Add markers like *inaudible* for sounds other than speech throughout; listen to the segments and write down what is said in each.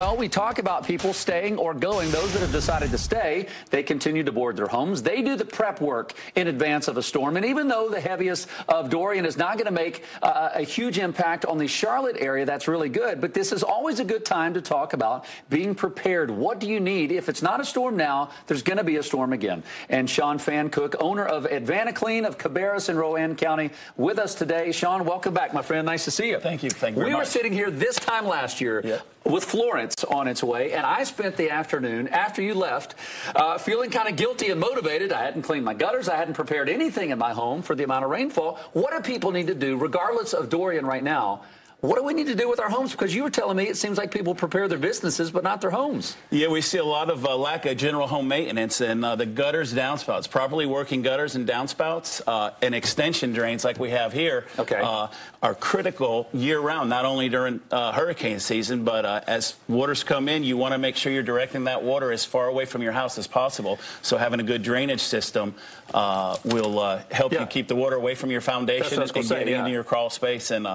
Well, we talk about people staying or going. Those that have decided to stay, they continue to board their homes. They do the prep work in advance of a storm. And even though the heaviest of Dorian is not going to make uh, a huge impact on the Charlotte area, that's really good. But this is always a good time to talk about being prepared. What do you need? If it's not a storm now, there's going to be a storm again. And Sean Pfannkuch, owner of AdvantaClean of Cabarrus in Rowan County, with us today. Sean, welcome back, my friend. Nice to see you. Thank you. Thank you we were sitting here this time last year. Yeah with Florence on its way, and I spent the afternoon after you left uh, feeling kind of guilty and motivated. I hadn't cleaned my gutters, I hadn't prepared anything in my home for the amount of rainfall. What do people need to do, regardless of Dorian right now, what do we need to do with our homes? Because you were telling me it seems like people prepare their businesses, but not their homes. Yeah, we see a lot of uh, lack of general home maintenance and uh, the gutters, downspouts, properly working gutters and downspouts, uh, and extension drains like we have here okay. Uh, are critical year round, not only during uh, hurricane season, but uh, as waters come in, you want to make sure you're directing that water as far away from your house as possible. So having a good drainage system will help yeah. you keep the water away from your foundation and, say, get yeah. into your crawl space. And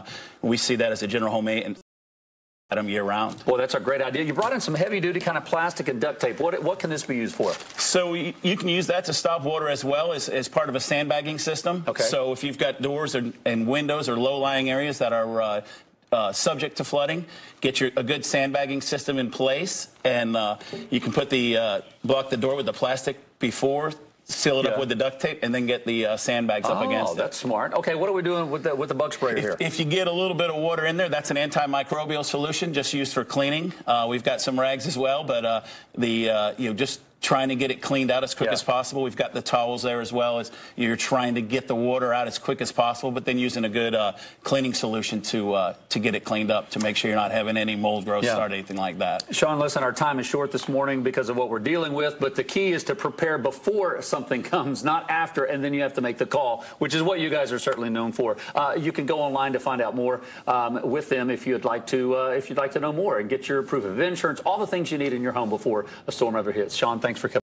we see that as a general home maintenance them year round. Well, that's a great idea. You brought in some heavy duty kind of plastic and duct tape. What, what can this be used for? So you can use that to stop water as well as, as part of a sandbagging system. Okay. So if you've got doors or, and windows or low-lying areas that are uh, uh, subject to flooding, get your a good sandbagging system in place, and uh, you can put the uh, block the door with the plastic before seal it yeah. up with the duct tape, and then get the uh, sandbags oh, up against it. Oh, that's smart. Okay, what are we doing with the, with the bug sprayer if, here? If you get a little bit of water in there, that's an antimicrobial solution just used for cleaning. Uh, we've got some rags as well, but uh, the uh, you know just trying to get it cleaned out as quick yeah. as possible. We've got the towels there as well as you're trying to get the water out as quick as possible, but then using a good uh, cleaning solution to uh, to get it cleaned up to make sure you're not having any mold growth yeah. start anything like that. Sean, listen, our time is short this morning because of what we're dealing with, but the key is to prepare before something *laughs* comes, not after, and then you have to make the call, which is what you guys are certainly known for. Uh, you can go online to find out more um, with them if you'd like to uh, if you'd like to know more and get your proof of insurance, all the things you need in your home before a storm ever hits. Sean, thanks for coming.